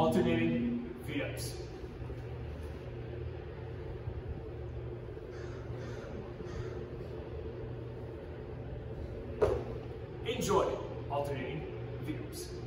alternating V-ups. Enjoy alternating V-ups.